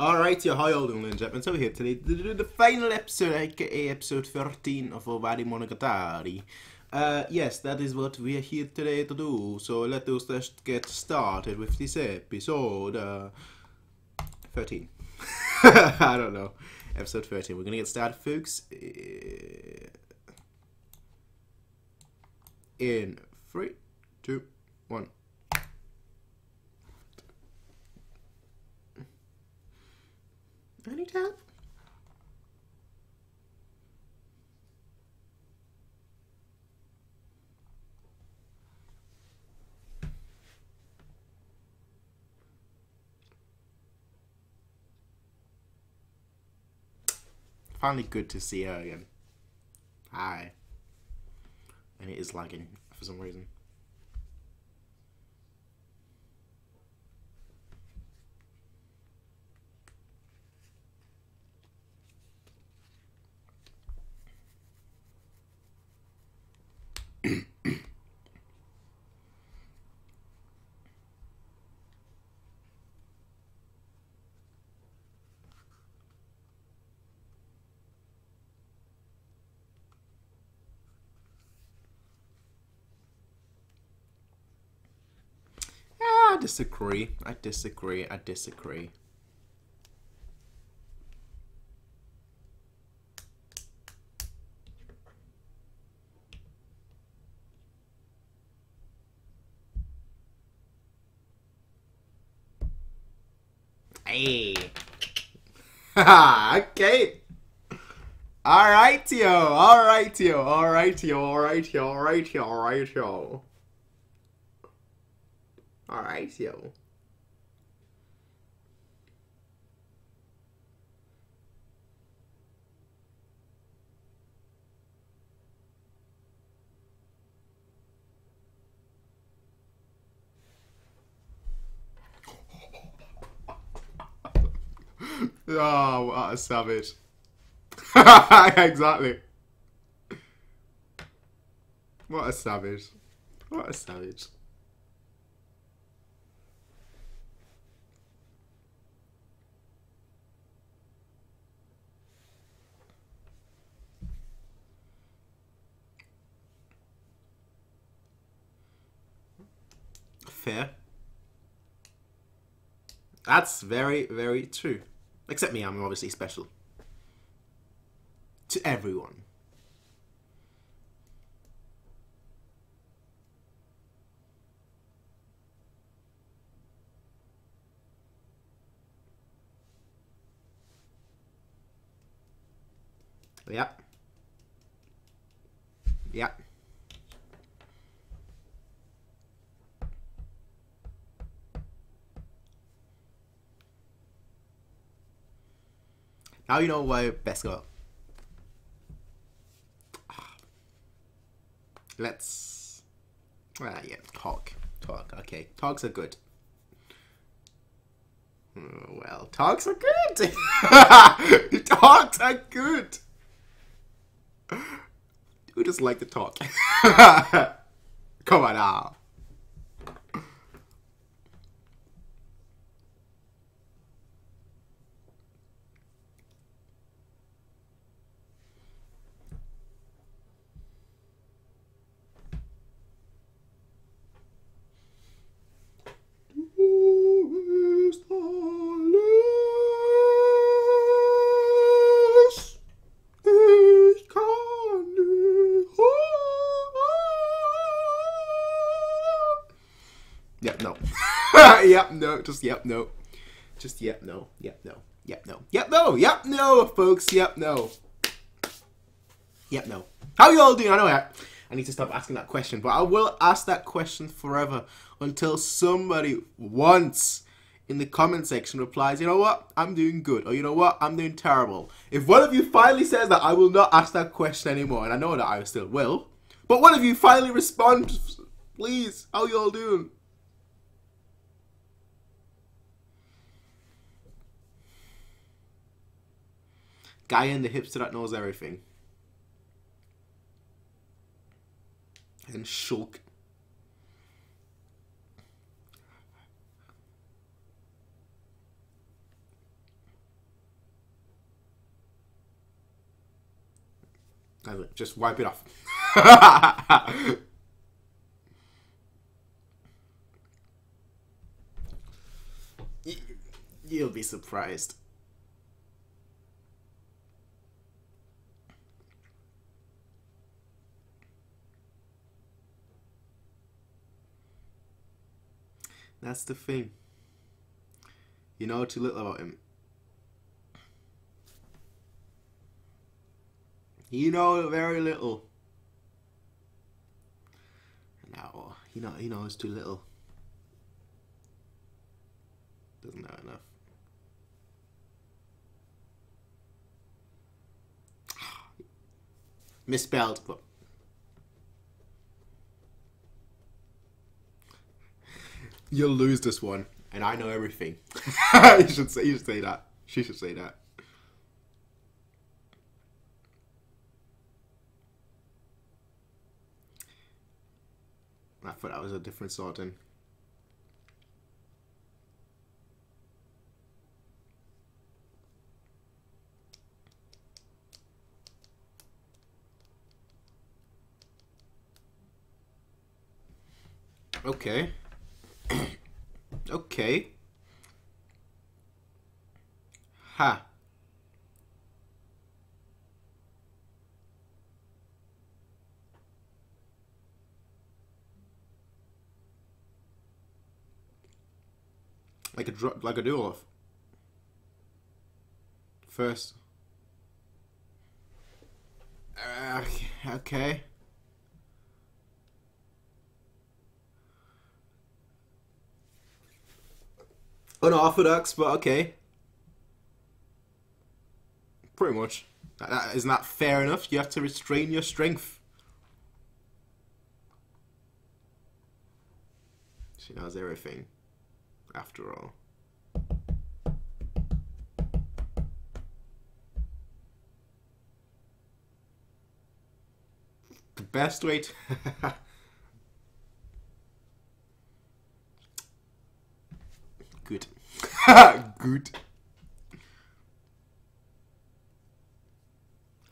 Alrighty, yeah, how y'all doing ladies and gentlemen? So we're here today to do the final episode, aka episode 13 of Owari Monogatari. Uh, yes, that is what we are here today to do, so let us just get started with this episode, uh, 13. I don't know, episode 13. We're gonna get started, folks, uh, in 3, 2, 1. Anytime. Finally good to see her again. Hi. And it is lagging for some reason. Ah, I disagree. I disagree. I disagree. Hey. okay. Alright, yo. Alright, yo. Alright, yo. Alright, yo. Alright, yo. Alright, yo. Alright, yo. Oh, what a savage. exactly. What a savage. What a savage. Fair. That's very, very true. Except me, I'm obviously special. To everyone. Yep. Yep. Now you know why best go. Let's. Ah, yeah, talk. Talk. Okay, talks are good. Oh, well, talks are good. talks are good. Who just like to talk? Come on now. Less? Ich kann nicht Yep, no. yep, no. Just yep, no. Just yep, no. Yep, no. Yep, no. Yep, no. Yep, no, folks. Yep, no. Yep, no. How you all doing? I know I, I need to stop asking that question, but I will ask that question forever until somebody once in the comment section replies, you know what, I'm doing good, or you know what, I'm doing terrible. If one of you finally says that, I will not ask that question anymore, and I know that I still will. But one of you finally responds, please. How you all doing? Guy in the hipster that knows everything. And Shulk. Just wipe it off. You'll be surprised. That's the thing. You know too little about him. You know very little. No, oh, you know he knows too little. Doesn't know enough. Misspelled, but you'll lose this one, and I know everything. you should say you should say that. She should say that. I thought that was a different sorting. Okay. okay. Ha. Like a like a off. First. Uh, okay. Unorthodox, but okay. Pretty much. That, that is not that fair enough. You have to restrain your strength. She knows everything after all. The best way to... Good. Good.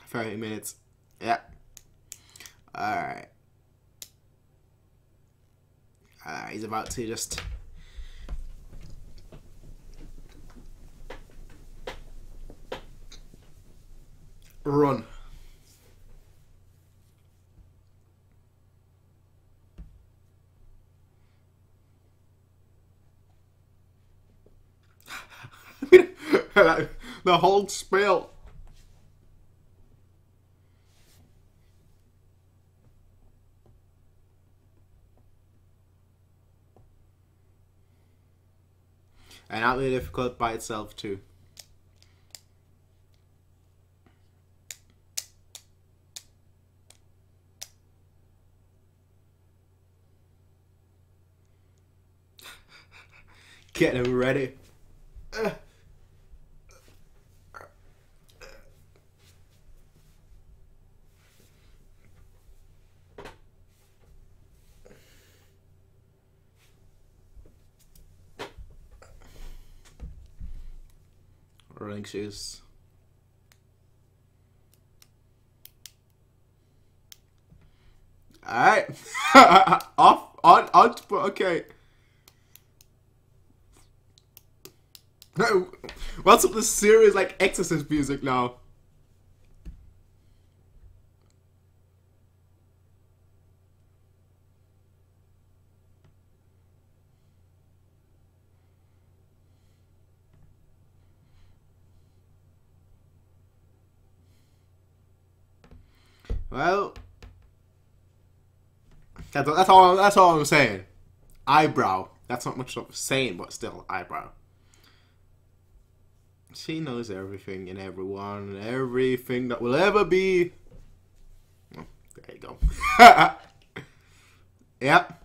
30 minutes. Yeah. Alright. Uh, he's about to just Run. the whole spell. And that be difficult by itself too. Getting him ready. Running shoes. Alright. Off, on, on, okay. What's up this serious like exorcist music now? Well, that's all. That's all I'm saying. Eyebrow. That's not much of saying, but still eyebrow. She knows everything and everyone and everything that will ever be. Oh, there you go. yep.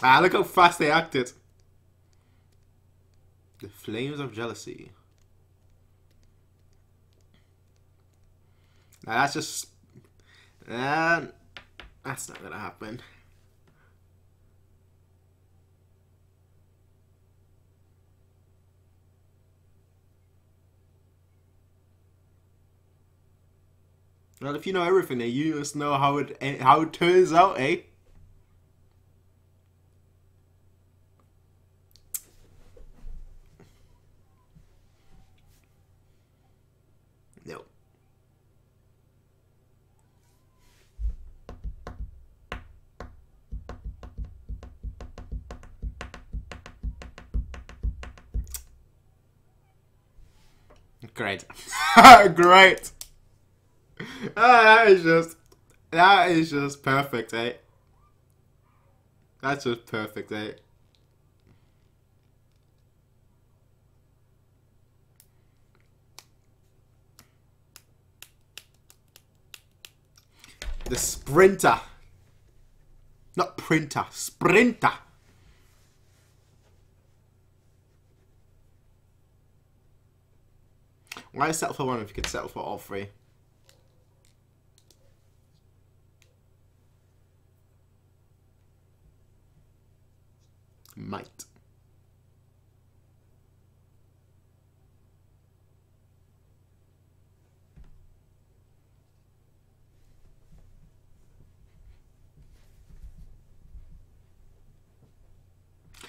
Ah, look how fast they acted. Flames of jealousy. Now that's just... Uh, that's not gonna happen. Well, if you know everything, then you just know how it how it turns out, eh? No. Great. Great. Ah, that is just that is just perfect, eh? That's just perfect, eh? The sprinter. Not printer, sprinter. Why settle for one if you could settle for all three? Might.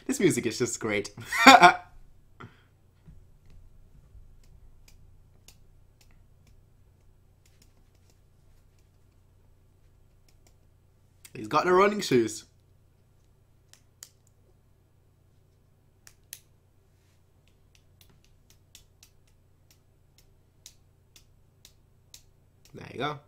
This music is just great. He's got the running shoes. There you go.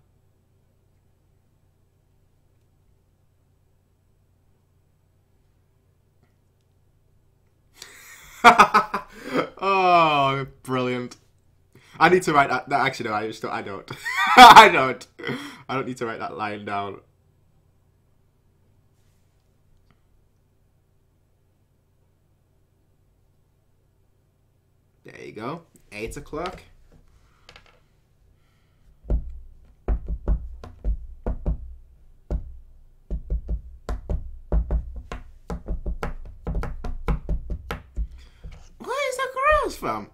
oh, brilliant. I need to write that. that actually, no, I just don't. I don't. I don't. I don't need to write that line down. There you go. Eight o'clock. Where is that cross from?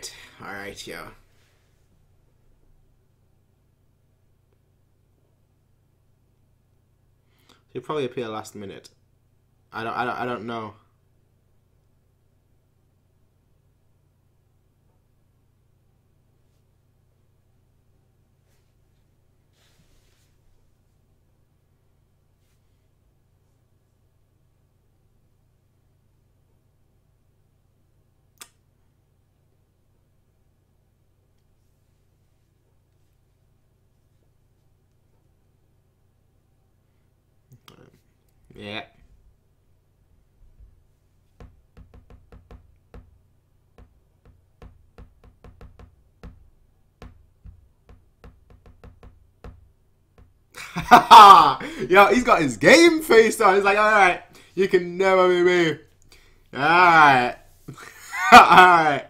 Richter! Alright, alright, yo. He'll probably appear last minute. I don't, I don't, I don't know. Yeah. Yo, he's got his game face on. He's like, alright, you can never be me. Alright. alright. Alright.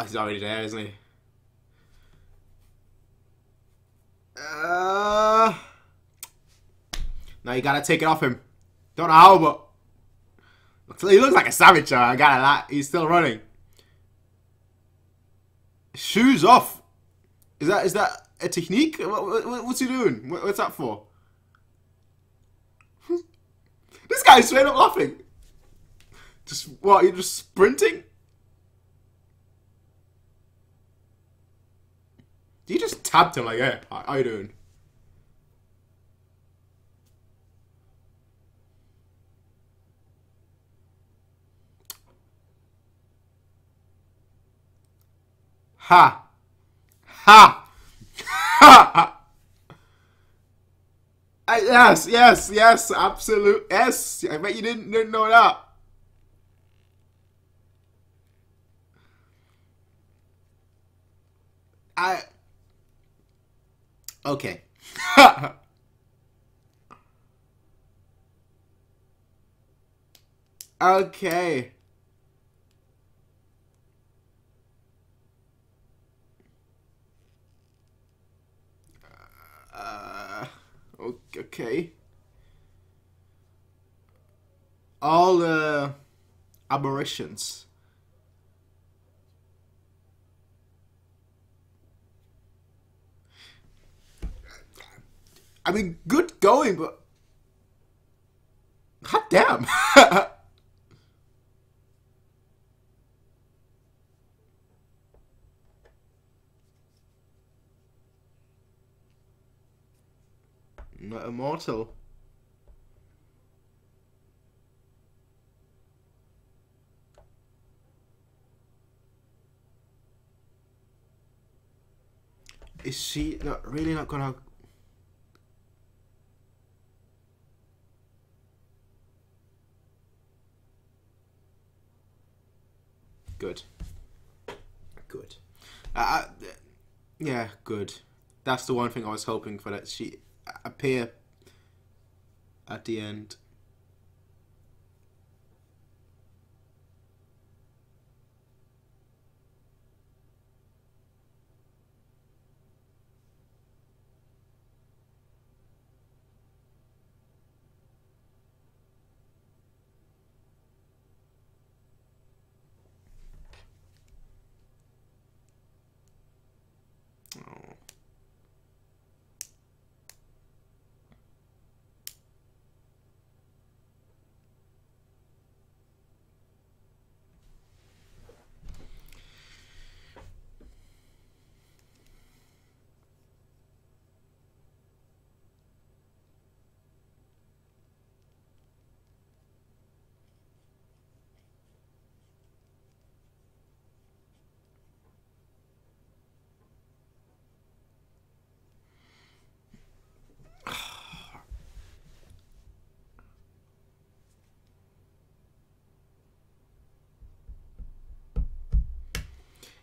He's already there, isn't he? Uh, now you gotta take it off him. Don't know how, but he looks like a savage. I gotta lie. He's still running. Shoes off. Is that is that a technique? What, what, what's he doing? What, what's that for? this guy's straight up laughing. Just what? You're just sprinting? You just tapped him like, "Hey, how you doing?" Ha! Ha! Ha! Yes, yes, yes, absolute. Yes, I bet you didn't, didn't know that. I. Okay. okay. Uh, okay. All the aberrations. I mean, good going, but hot damn. Not immortal. Is she not really not gonna Good. Good. Uh, yeah, good. That's the one thing I was hoping for that she appear at the end.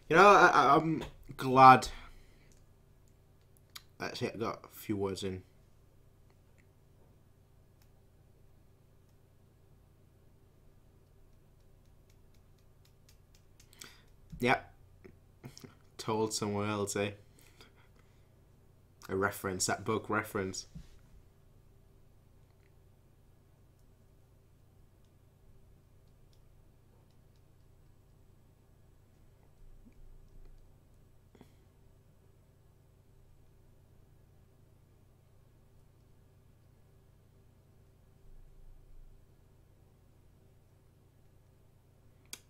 You know, I, I'm glad. Actually, I got a few words in. Yep. Told somewhere else, eh? A reference, that book reference.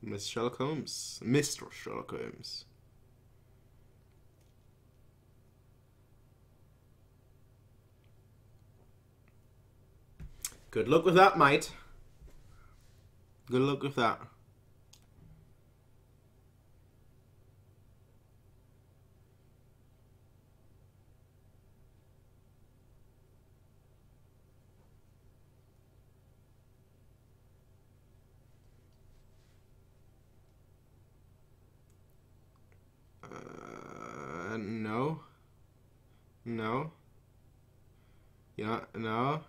Miss Sherlock Holmes. Mr. Sherlock Holmes. Good luck with that, mate. Good luck with that. Uh, no. No. Yeah, no.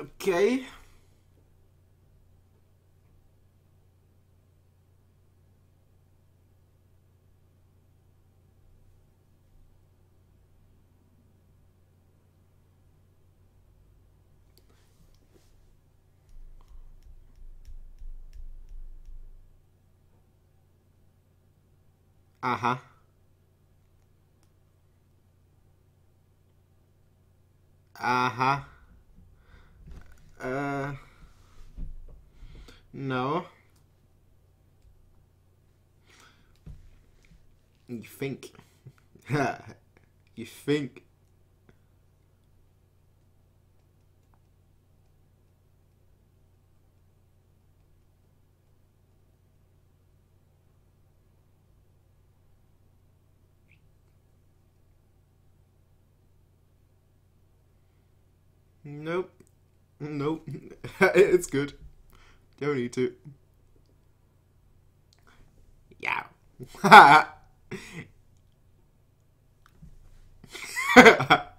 Okay. Uh huh. Uh huh. Uh. No. You think. you think. Nope. Nope. it's good. Don't need to. Yeah.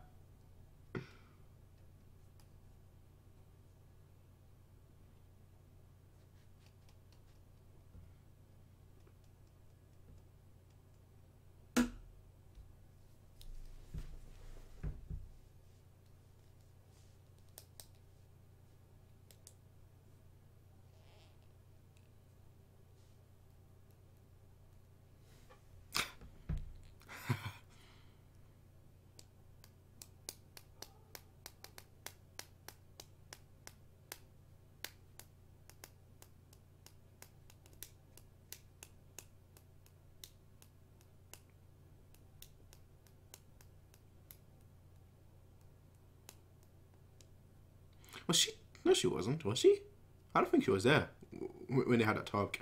Was she? No, she wasn't. Was she? I don't think she was there when they had that talk.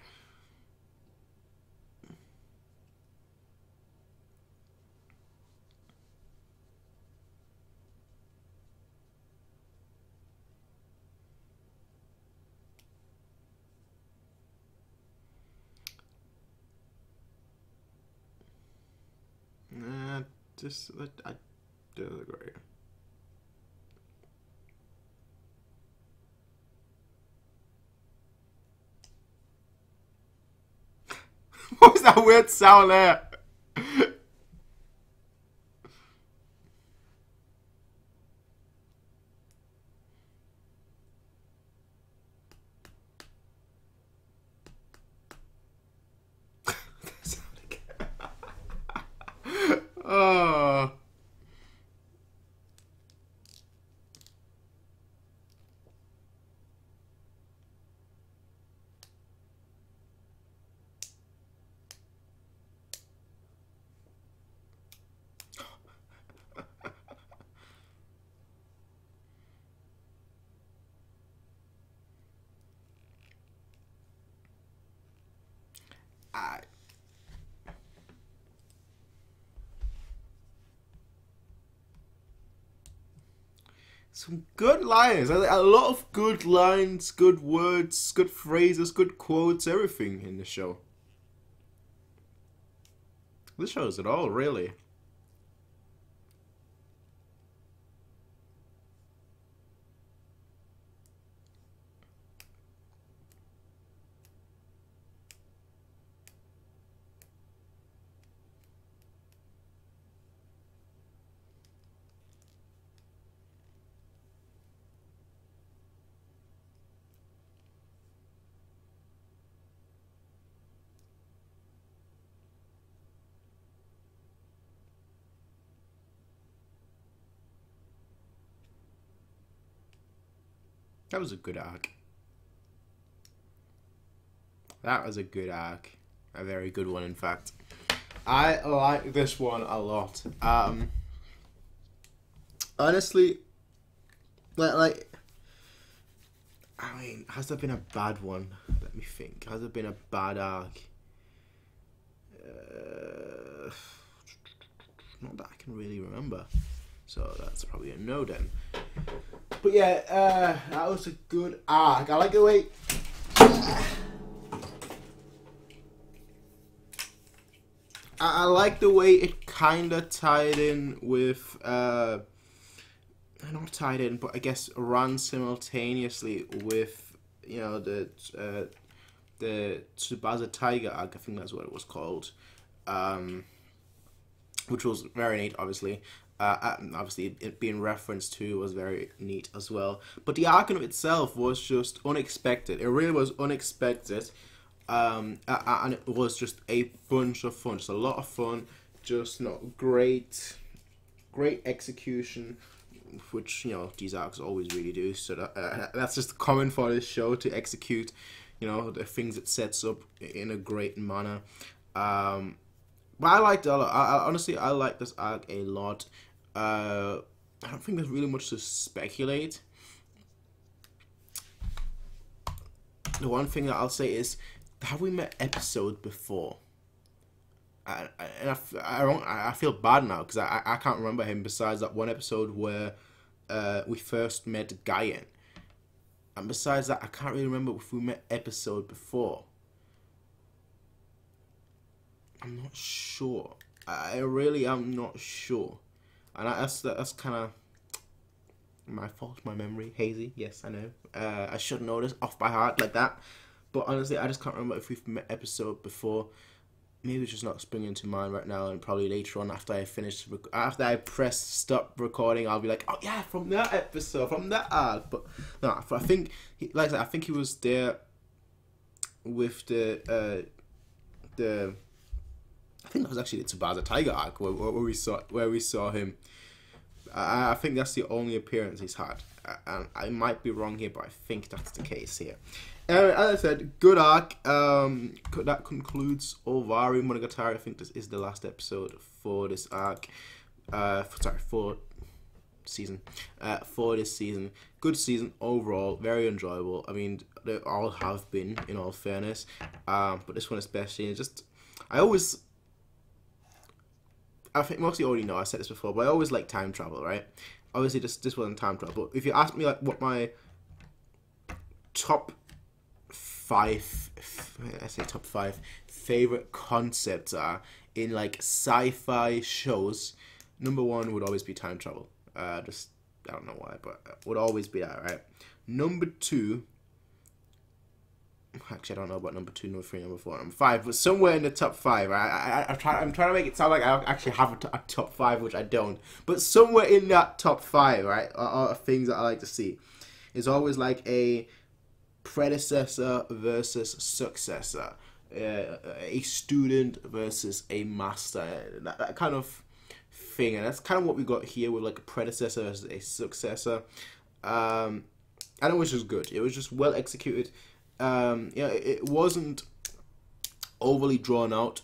Nah, just I, I don't agree. What was that weird sound there? oh. I, some good lines. A lot of good lines, good words, good phrases, good quotes, everything in the show. This shows it all, really. That was a good arc. That was a good arc. A very good one, in fact. I like this one a lot. Um, honestly, like, like, I mean, has there been a bad one? Let me think. Has there been a bad arc? Uh, not that I can really remember. So that's probably a no then. But yeah, uh, that was a good arc. I like the way. I, like the way it kind of tied in with. Uh, not tied in, but I guess run simultaneously with you know the uh, the Tsubasa Tiger arc. I think that's what it was called, um, which was very neat, obviously. Uh, obviously, it being referenced to was very neat as well. But the arc in itself was just unexpected. It really was unexpected. Um, and it was just a bunch of fun, just a lot of fun, just not great, great execution, which you know these arcs always really do. So that, uh, that's just common for this show to execute, you know, the things it sets up in a great manner. Um, but I liked it a lot. I, I, honestly, I like this arc a lot. Uh, I don't think there's really much to speculate. The one thing that I'll say is, have we met episode before? I, and I, I don't I feel bad now because I, I can't remember him besides that one episode where uh, we first met Gaen. And besides that, I can't really remember if we met episode before. I'm not sure. I really am not sure, and that's that's kind of my fault. My memory hazy. Yes, I know. Uh, I should know this off by heart like that. But honestly, I just can't remember if we've met episode before. Maybe it's just not springing to mind right now, and probably later on after I finish, after I press stop recording, I'll be like, oh yeah, from that episode, from that arc. But no, I think, like I said, I think he was there with the uh, the I think that was actually the Tsubasa Tiger arc where, where we saw where we saw him. I, I think that's the only appearance he's had, and I might be wrong here, but I think that's the case here. Anyway, as I said, good arc. Um, that concludes Owari Monogatari. I think this is the last episode for this arc. Uh, for, sorry, for season. Uh, for this season, good season overall, very enjoyable. I mean, they all have been, in all fairness. Um, but this one especially, just I always I think most of you already know I said this before, but I always like time travel, right? Obviously, this this wasn't time travel. But if you ask me like what my top five, I say top five favorite concepts are in like sci-fi shows, number one would always be time travel. Uh, just I don't know why, but would always be that, right? Number two Actually, I don't know about number two, number three, number four, number five, but somewhere in the top five. I, I, am trying, I'm trying to make it sound like I actually have a, top five, which I don't. But somewhere in that top five, right, are, are things that I like to see. It's always like a predecessor versus successor, uh, a student versus a master, that, that kind of thing. And that's kind of what we got here with like a predecessor versus a successor. Um, and it was just good. It was just well executed um, yeah, it wasn't overly drawn out.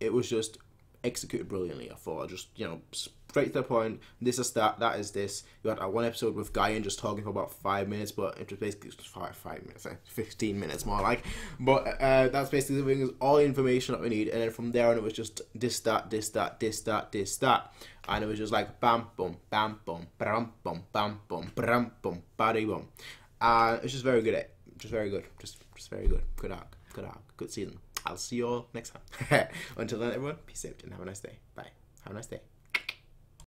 It was just executed brilliantly. I thought, just you know, straight to the point. This is that. That is this. You had one episode with Gaen just talking for about five minutes, but it was basically five five minutes, eh? fifteen minutes more like. But uh, that's basically the thing. Is all the information that we need, and then from there on, it was just this that this that this that this that, and it was just like bam boom bam boom bam boom bam boom bam boom bam boom. Uh, it's just very good at just very good. Just just very good. Good arc. Good arc. Good season. I'll see you all next time. Until then, everyone, peace out and have a nice day. Bye. Have a nice day.